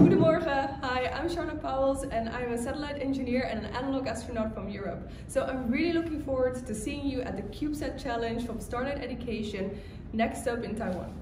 Goedemorgen, hi, I'm Charlotte Pouwels and I'm a satellite engineer and an analog astronaut from Europe. So I'm really looking forward to seeing you at the CubeSat Challenge from Starlight Education next up in Taiwan.